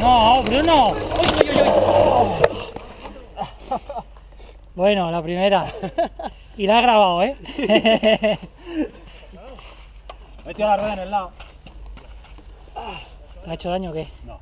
No, Bruno. Bueno, la primera. Y la he grabado, ¿eh? He tirado la rueda en el lado. ¿Le ha hecho daño o qué? No.